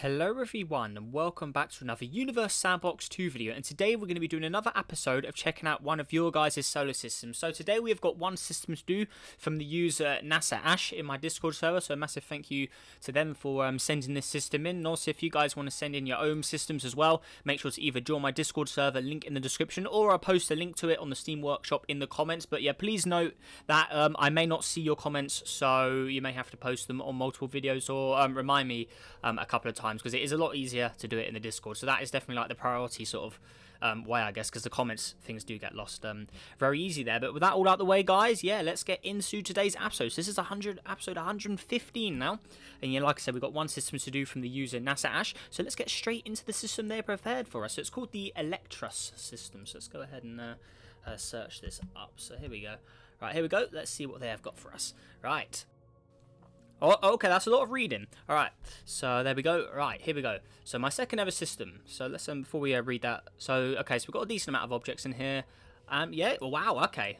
Hello everyone and welcome back to another Universe Sandbox 2 video. And today we're going to be doing another episode of checking out one of your guys' solar systems. So today we have got one system to do from the user NASA Ash in my Discord server. So a massive thank you to them for um, sending this system in. And also if you guys want to send in your own systems as well make sure to either join my Discord server link in the description or I'll post a link to it on the Steam Workshop in the comments. But yeah please note that um, I may not see your comments so you may have to post them on multiple videos or um, remind me um, a couple of times times because it is a lot easier to do it in the Discord. So that is definitely like the priority sort of um, way, I guess, because the comments things do get lost um, very easy there. But with that all out the way, guys, yeah, let's get into today's episode. So this is 100 episode 115 now, and yeah, like I said, we've got one system to do from the user NASA Ash. So let's get straight into the system they prepared for us. So it's called the Electrus system. So let's go ahead and uh, uh, search this up. So here we go. Right, here we go. Let's see what they have got for us. Right. Oh, okay, that's a lot of reading. All right, so there we go. Right, here we go. So my second ever system. So let's um before we uh, read that. So okay, so we've got a decent amount of objects in here. Um, yeah. Wow. Okay.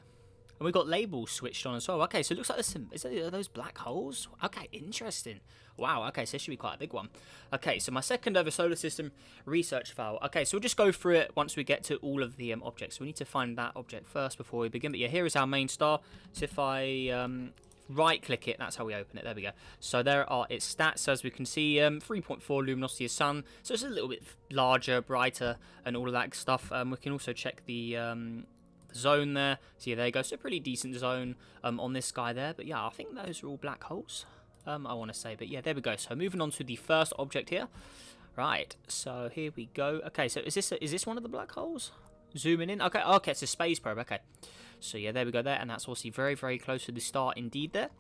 And we've got labels switched on as well. Okay, so it looks like there's some. Is there, those black holes? Okay, interesting. Wow. Okay, so this should be quite a big one. Okay, so my second ever solar system research file. Okay, so we'll just go through it once we get to all of the um, objects. We need to find that object first before we begin. But yeah, here is our main star. So if I um, right click it that's how we open it there we go. So there are its stats as we can see um, 3.4 luminosity of sun so it's a little bit larger brighter and all of that stuff. Um, we can also check the um, zone there so yeah there you go so pretty decent zone um, on this guy there but yeah I think those are all black holes um, I want to say but yeah there we go. So moving on to the first object here. Right so here we go. Okay so is this a, is this one of the black holes? Zooming in? Okay okay it's a space probe okay so yeah, there we go there, and that's also very, very close to the star indeed there.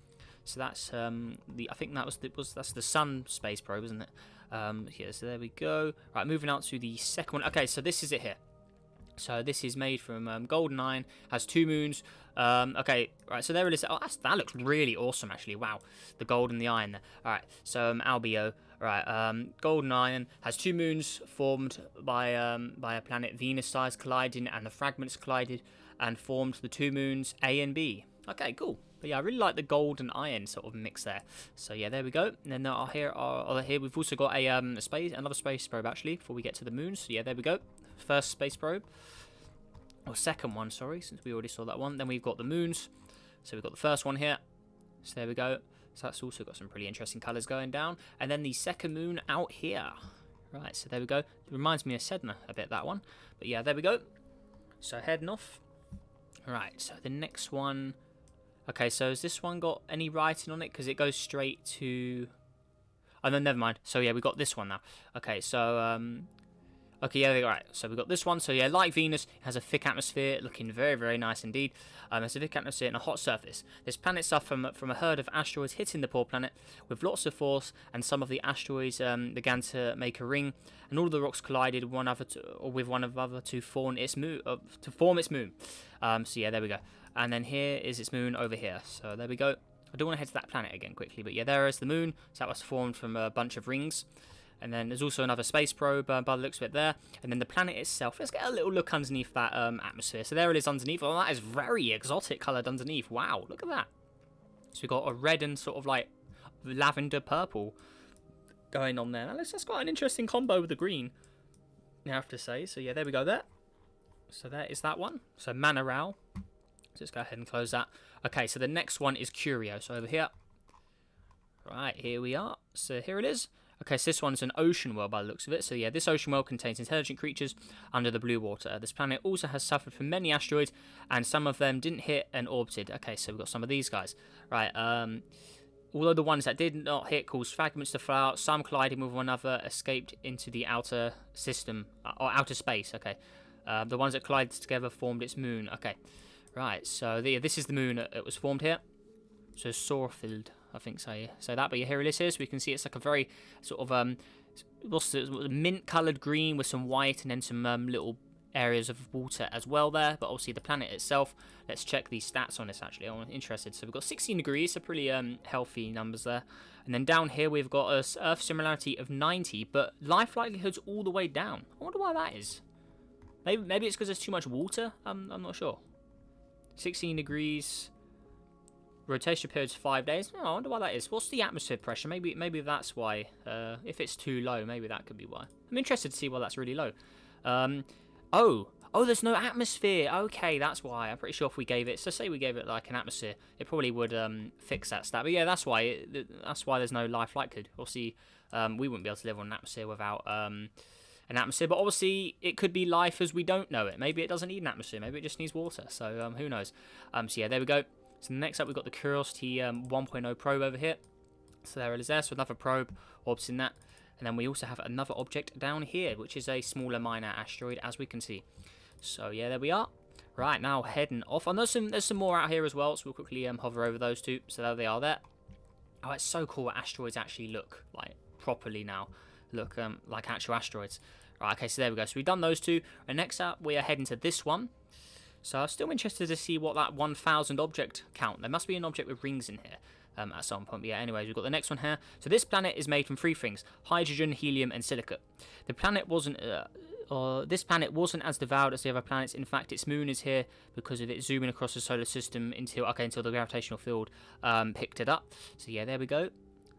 So that's um, the I think that was the, was that's the Sun space probe, isn't it? Um, yeah, so there we go. Right, moving on to the second one. Okay, so this is it here. So this is made from um, golden iron, has two moons. Um, okay, right, so there it is. Oh, that looks really awesome, actually. Wow, the gold and the iron there. All right, so um, Albio, right, um, golden iron has two moons formed by um, by a planet Venus-sized colliding, and the fragments collided and formed the two moons A and B. Okay, cool. But yeah, I really like the gold and iron sort of mix there. So yeah, there we go. And then uh, here are here we've also got a, um, a space another space probe actually before we get to the moon. So yeah, there we go. First space probe. Or second one, sorry, since we already saw that one. Then we've got the moons. So we've got the first one here. So there we go. So that's also got some pretty interesting colours going down. And then the second moon out here. Right, so there we go. It reminds me of Sedna a bit, that one. But yeah, there we go. So heading off. Right, so the next one... Okay, so has this one got any writing on it? Because it goes straight to... Oh, no, never mind. So, yeah, we got this one now. Okay, so, um... Okay, yeah, right. So we've got this one. So yeah, like Venus, it has a thick atmosphere, looking very, very nice indeed. Um, it's a thick atmosphere and a hot surface. This planet suffers from, from a herd of asteroids hitting the poor planet with lots of force, and some of the asteroids um, began to make a ring, and all of the rocks collided one other to, or with one another to form its moon. Uh, to form its moon. Um, so yeah, there we go. And then here is its moon over here. So there we go. I don't want to head to that planet again quickly, but yeah, there is the moon. So that was formed from a bunch of rings. And then there's also another space probe uh, by the looks of it there. And then the planet itself. Let's get a little look underneath that um, atmosphere. So there it is underneath. Oh, that is very exotic coloured underneath. Wow, look at that. So we've got a red and sort of like lavender purple going on there. That's, that's quite an interesting combo with the green, I have to say. So yeah, there we go there. So there is that one. So Manoral. Let's go ahead and close that. Okay, so the next one is Curio. So over here. Right, here we are. So here it is. Okay, so this one's an ocean world by the looks of it. So yeah, this ocean world contains intelligent creatures under the blue water. This planet also has suffered from many asteroids, and some of them didn't hit and orbited. Okay, so we've got some of these guys. Right, um, although the ones that did not hit caused fragments to fly out, some colliding with one another escaped into the outer system, uh, or outer space, okay. Uh, the ones that collided together formed its moon. Okay, right. So the, this is the moon that was formed here. So Sorfield, I think so. So that, but here it is. We can see it's like a very sort of um, what's the, mint-coloured green with some white and then some um, little areas of water as well there. But obviously the planet itself. Let's check these stats on this. Actually, I'm interested. So we've got 16 degrees, so pretty um healthy numbers there. And then down here we've got a Earth similarity of 90, but life likelihoods all the way down. I wonder why that is. Maybe maybe it's because there's too much water. I'm I'm not sure. 16 degrees. Rotation period's five days. Oh, I wonder why that is. What's the atmosphere pressure? Maybe maybe that's why. Uh, if it's too low, maybe that could be why. I'm interested to see why that's really low. Um, oh, oh, there's no atmosphere. Okay, that's why. I'm pretty sure if we gave it, so say we gave it like an atmosphere, it probably would um, fix that stat. But yeah, that's why. It, that's why there's no life likelihood. Obviously, um, we wouldn't be able to live on an atmosphere without um, an atmosphere. But obviously, it could be life as we don't know it. Maybe it doesn't need an atmosphere. Maybe it just needs water. So um, who knows? Um, so yeah, there we go. So next up, we've got the Curiosity um, 1.0 probe over here. So there it is there. So another probe, orbs in that. And then we also have another object down here, which is a smaller minor asteroid, as we can see. So yeah, there we are. Right, now heading off. And there's some, there's some more out here as well, so we'll quickly um, hover over those two. So there they are there. Oh, it's so cool what asteroids actually look like properly now. Look um, like actual asteroids. Right, okay, so there we go. So we've done those two. And next up, we are heading to this one. So I'm still interested to see what that 1,000 object count. There must be an object with rings in here. Um, at some point. But yeah, anyways, we've got the next one here. So this planet is made from three things: hydrogen, helium, and silicate. The planet wasn't. Uh, uh, this planet wasn't as devoured as the other planets. In fact, its moon is here because of it zooming across the solar system until okay until the gravitational field um, picked it up. So yeah, there we go.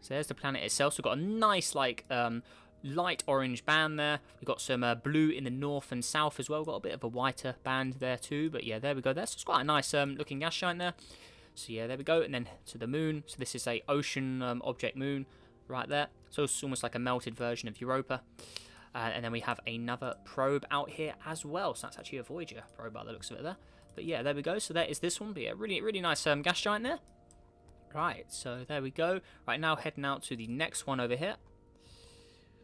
So there's the planet itself. So we've got a nice like um, light orange band there. We've got some uh, blue in the north and south as well. We've got a bit of a whiter band there too. But yeah, there we go. That's quite a nice um, looking gas giant there. So yeah, there we go. And then to the moon. So this is a ocean um, object moon right there. So it's almost like a melted version of Europa. Uh, and then we have another probe out here as well. So that's actually a Voyager probe by the looks of it there. But yeah, there we go. So there is this one. But yeah, really, really nice um, gas giant there. Right, so there we go. Right now, heading out to the next one over here.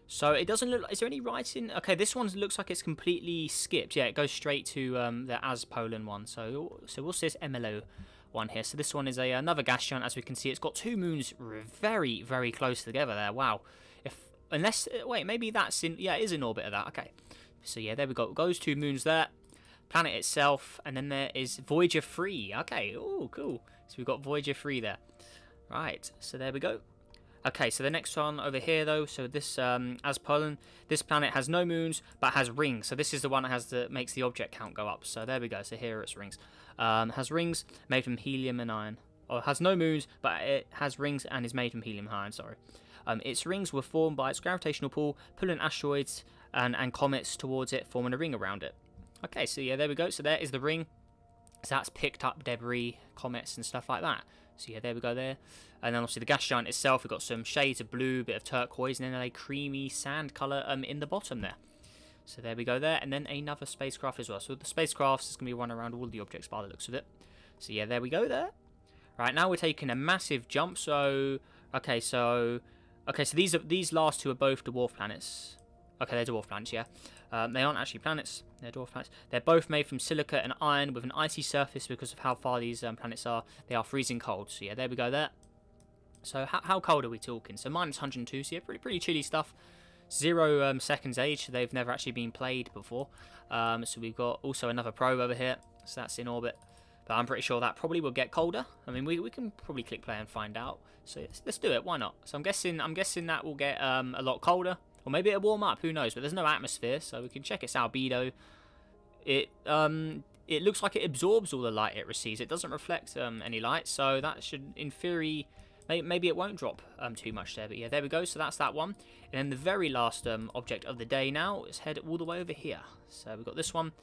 So it doesn't look. Like, Is there any writing? Okay, this one looks like it's completely skipped. Yeah, it goes straight to um, the Poland one. So so we'll see this MLO one here. So this one is a another gas giant. As we can see, it's got two moons very very close together there. Wow. If unless uh, wait, maybe that's in. Yeah, it is in orbit of that. Okay. So yeah, there we go. Goes two moons there. Planet itself, and then there is Voyager 3. Okay. Oh, cool. So we've got Voyager 3 there. Right. So there we go. Okay, so the next one over here, though, so this um, Azpolan, this planet has no moons, but has rings. So this is the one that has the makes the object count go up. So there we go. So here it's rings. Um, has rings made from helium and iron. Or has no moons, but it has rings and is made from helium and iron. Sorry. Um, its rings were formed by its gravitational pull, pulling asteroids and, and comets towards it, forming a ring around it. Okay, so yeah, there we go. So there is the ring. So that's picked up debris, comets, and stuff like that. So yeah, there we go there. And then obviously the gas giant itself, we've got some shades of blue, a bit of turquoise, and then a creamy sand colour um, in the bottom there. So there we go there. And then another spacecraft as well. So the spacecraft is going to be running around all the objects by the looks of it. So yeah, there we go there. Right, now we're taking a massive jump. So, okay, so... Okay, so these are these last two are both dwarf planets. Okay, they're dwarf planets, yeah. Um, they aren't actually planets. They're dwarf planets. They're both made from silica and iron with an icy surface because of how far these um, planets are. They are freezing cold. So yeah, there we go there. So how, how cold are we talking? So minus 102, so yeah, pretty, pretty chilly stuff. Zero um, seconds age, they've never actually been played before. Um, so we've got also another probe over here, so that's in orbit. But I'm pretty sure that probably will get colder. I mean, we, we can probably click play and find out. So let's, let's do it. Why not? So I'm guessing I'm guessing that will get um, a lot colder. Or maybe it'll warm up, who knows. But there's no atmosphere, so we can check its albedo. It um it looks like it absorbs all the light it receives. It doesn't reflect um, any light, so that should, in theory, maybe it won't drop um, too much there. But yeah, there we go. So that's that one. And then the very last um, object of the day now is head all the way over here. So we've got this one.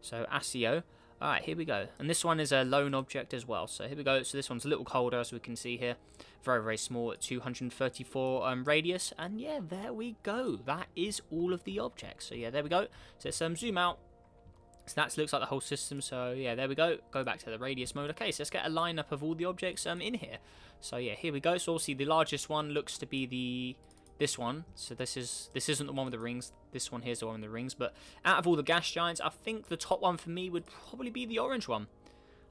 So ASIO. Alright, here we go. And this one is a lone object as well. So here we go. So this one's a little colder, as we can see here. Very, very small at 234 um, radius. And yeah, there we go. That is all of the objects. So yeah, there we go. So let's um, zoom out. So that looks like the whole system. So yeah, there we go. Go back to the radius mode. Okay, so let's get a lineup of all the objects um, in here. So yeah, here we go. So obviously the largest one looks to be the this one. So this is this isn't the one with the rings. This one here's the one with the rings. But out of all the gas giants, I think the top one for me would probably be the orange one.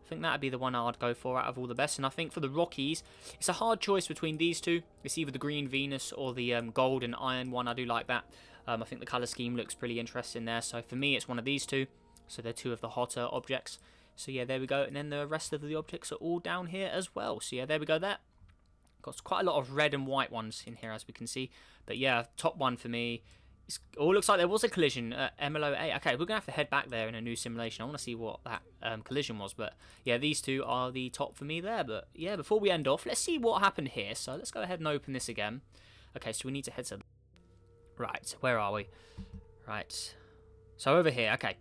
I think that'd be the one I'd go for out of all the best. And I think for the Rockies, it's a hard choice between these two. It's either the green Venus or the um, gold and iron one. I do like that. Um, I think the colour scheme looks pretty interesting there. So for me, it's one of these two. So they're two of the hotter objects. So yeah, there we go. And then the rest of the objects are all down here as well. So yeah, there we go there. Got quite a lot of red and white ones in here, as we can see. But yeah, top one for me It's, oh, looks like there was a collision at MLO8. Okay, we're going to have to head back there in a new simulation. I want to see what that um, collision was. But yeah, these two are the top for me there. But yeah, before we end off, let's see what happened here. So let's go ahead and open this again. Okay, so we need to head to... Right, where are we? Right. So over here, okay.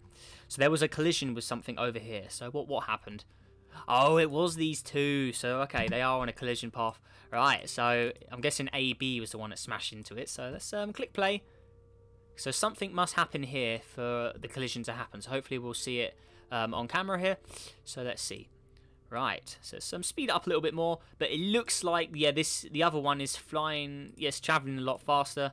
So there was a collision with something over here. So what what happened? Oh, it was these two. So, okay, they are on a collision path. Right, so I'm guessing AB was the one that smashed into it. So let's um, click play. So something must happen here for the collision to happen. So hopefully we'll see it um, on camera here. So let's see. Right, so some speed up a little bit more, but it looks like yeah, this the other one is flying, yes, traveling a lot faster,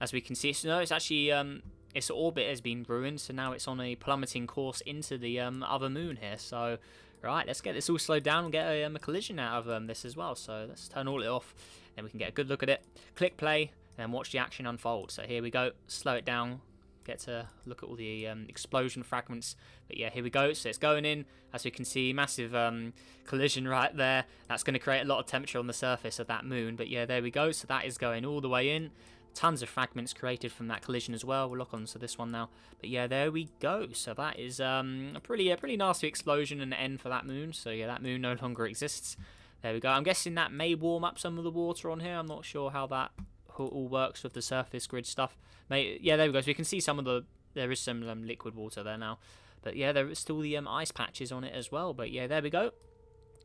as we can see. So no, it's actually um, its orbit has been ruined, so now it's on a plummeting course into the um, other moon here. So right, let's get this all slowed down and get a, um, a collision out of um, this as well. So let's turn all it off, then we can get a good look at it. Click play, and watch the action unfold. So here we go, slow it down, get to look at all the um, explosion fragments. But yeah, here we go. So it's going in, as we can see, massive um, collision right there. That's going to create a lot of temperature on the surface of that moon. But yeah, there we go. So that is going all the way in. Tons of fragments created from that collision as well. We'll look on to this one now. But yeah, there we go. So that is um, a pretty, a pretty nasty explosion and end for that moon. So yeah, that moon no longer exists. There we go. I'm guessing that may warm up some of the water on here. I'm not sure how that all works with the surface grid stuff. Mate, yeah, there we go. So we can see some of the there is some um, liquid water there now, but yeah, there is still the um, ice patches on it as well. But yeah, there we go.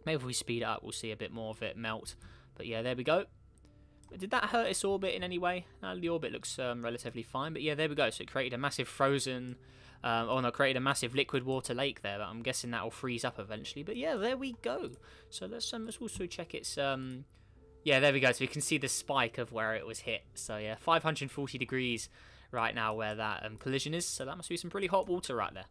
Maybe if we speed it up, we'll see a bit more of it melt. But yeah, there we go. Did that hurt its orbit in any way? The orbit looks um, relatively fine. But yeah, there we go. So it created a massive frozen, um, oh no, created a massive liquid water lake there. But I'm guessing that will freeze up eventually. But yeah, there we go. So let's um, let's also check its um yeah, there we go. So we can see the spike of where it was hit. So yeah, 540 degrees right now where that um, collision is. So that must be some pretty hot water right there.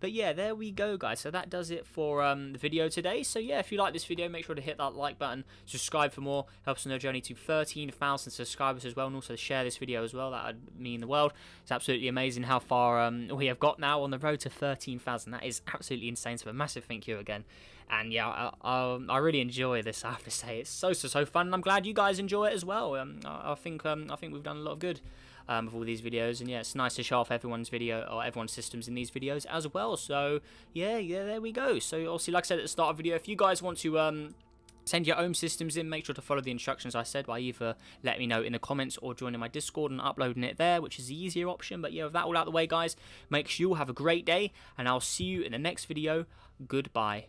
But yeah, there we go, guys. So that does it for um, the video today. So yeah, if you like this video, make sure to hit that like button, subscribe for more. Helps on the journey to 13,000 subscribers as well, and also share this video as well. That would mean the world. It's absolutely amazing how far um, we have got now on the road to 13,000. That is absolutely insane. So a massive thank you again. And yeah, I, I, I, really enjoy this. I have to say, it's so so so fun, and I'm glad you guys enjoy it as well. Um, I, I think um, I think we've done a lot of good um, of all these videos. And yeah, it's nice to show off everyone's video or everyone's systems in these videos as well. So yeah, yeah, there we go. So obviously, like I said at the start of the video, if you guys want to um, send your own systems in, make sure to follow the instructions I said by either letting me know in the comments or joining my Discord and uploading it there, which is the easier option. But yeah, with that all out the way, guys, make sure you have a great day, and I'll see you in the next video. Goodbye.